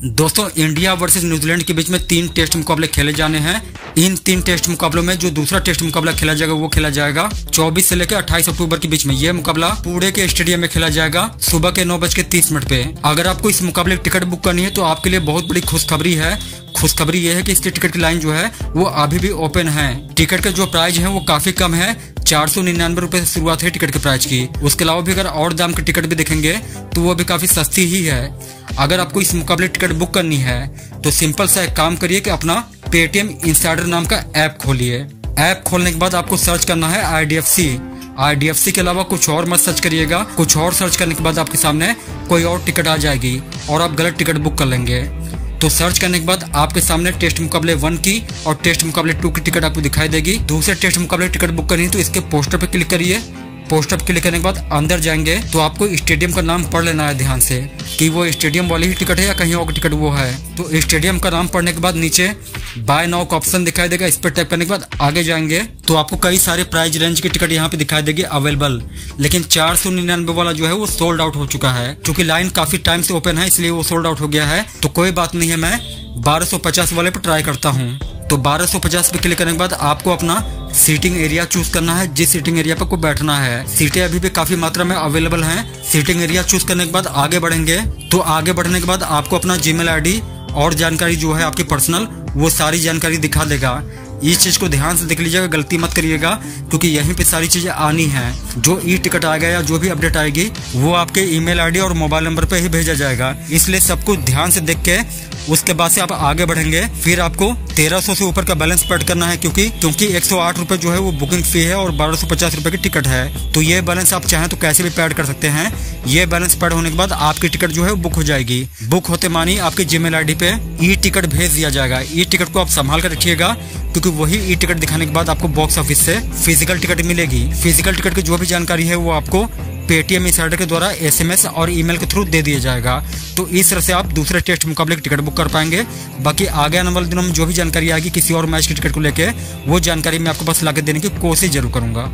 दोस्तों, India versus New Zealand के बीच में तीन टेस्ट मुकाबले खेले जाने हैं। इन तीन टेस्ट मुकाबलों में जो दूसरा टेस्ट मुकाबला खेला जाएगा, वो खेला जाएगा 24 से लेकर 28 अक्टूबर के बीच में। ये मुकाबला पुणे के स्टेडियम में खेला जाएगा सुबह के नौ बज के तीस मिनट पे। अगर आपको इस मुकाबले की टिकट बुक करनी है तो आपके लिए बहुत बड़ी खुशखबरी है। खुशखबरी ये है कि इसकी टिकट की लाइन जो है, वो अभी भी ओपन है। टिकट का जो प्राइस है, वो काफ़ी कम है। चार सौ निन्यानवे रूपए से शुरुआत है टिकट के प्राइस की। उसके अलावा भी अगर और दाम की टिकट भी देखेंगे तो वो भी काफ़ी सस्ती ही है। अगर आपको इस मुकाबले टिकट बुक करनी है तो सिंपल सा एक काम करिए कि अपना पेटीएम इंसाइडर नाम का ऐप खोलिए। ऐप खोलने के बाद आपको सर्च करना है आईडीएफसी आईडीएफसी के अलावा कुछ और मत सर्च करिएगा। कुछ और सर्च करने के बाद आपके सामने कोई और टिकट आ जाएगी और आप गलत टिकट बुक कर लेंगे। तो सर्च करने के बाद आपके सामने टेस्ट मुकाबले वन की और टेस्ट मुकाबले टू की टिकट आपको दिखाई देगी। दूसरे टेस्ट मुकाबले टिकट बुक करनी है तो इसके पोस्टर पे क्लिक करिए। पोस्टर पे क्लिक करने के बाद अंदर जाएँगे तो आपको स्टेडियम का नाम पढ़ लेना है ध्यान से कि वो स्टेडियम वाली ही टिकट है या कहीं और टिकट वो है। तो स्टेडियम का नाम पढ़ने के बाद नीचे बाय नाउ का ऑप्शन दिखाई देगा, इस पर टाइप करने के बाद आगे जाएँगे तो आपको कई सारे प्राइस रेंज की टिकट यहाँ पे दिखाई देगी अवेलेबल। लेकिन चार सौ निन्यानवे वाला जो है वो सोल्ड आउट हो चुका है, क्योंकि लाइन काफ़ी टाइम से ओपन है, इसलिए वो सोल्ड आउट हो गया है। तो कोई बात नहीं है, मैं बारह वाले पर ट्राई करता हूँ। तो 1250 पे क्लिक करने के बाद आपको अपना सीटिंग एरिया चूज़ करना है। जिस सीटिंग एरिया पर को बैठना है सीटें अभी भी काफ़ी मात्रा में अवेलेबल हैं। सीटिंग एरिया चूज़ करने के बाद आगे बढ़ेंगे। तो आगे बढ़ने के बाद आपको अपना जीमेल आईडी और जानकारी जो है आपकी पर्सनल वो सारी जानकारी दिखा देगा। इस चीज़ को ध्यान से देख लीजिएगा, गलती मत करिएगा, क्योंकि यहीं पे सारी चीज़ें आनी है। जो ई टिकट आएगा या जो भी अपडेट आएगी, वो आपके ईमेल आईडी और मोबाइल नंबर पे ही भेजा जाएगा। इसलिए सब कुछ ध्यान से देख के, उसके बाद से आप आगे बढ़ेंगे। फिर आपको 1300 से ऊपर का बैलेंस पेड करना है, क्योंकि क्योंकि एक सौ जो है वो बुकिंग फ़ी है और बारह सौ पचास की टिकट है। तो ये बैलेंस आप चाहें तो कैसे भी पेड कर सकते हैं। ये बैलेंस पेड होने के बाद आपकी टिकट जो है बुक हो जाएगी। बुक होते मानी आपकी जीमेल आईडी पे ई टिकट भेज दिया जाएगा। ई टिकट को आप संभाल कर रखिएगा, क्योंकि वही ई टिकट दिखाने के बाद आपको बॉक्स ऑफ़िस से फ़िज़िकल टिकट मिलेगी। फ़िज़िकल टिकट की जो भी जानकारी है वो आपको पेटीएम इंसाइडर के द्वारा एसएमएस और ईमेल के थ्रू दे दिया जाएगा। तो इस तरह से आप दूसरे टेस्ट मुकाबले की टिकट बुक कर पाएँगे। बाकी आगे आने वाले दिनों में जो भी जानकारी आएगी किसी और मैच की टिकट को लेकर वो जानकारी मैं आपको बस ला देने की कोशिश ज़रूर करूँगा।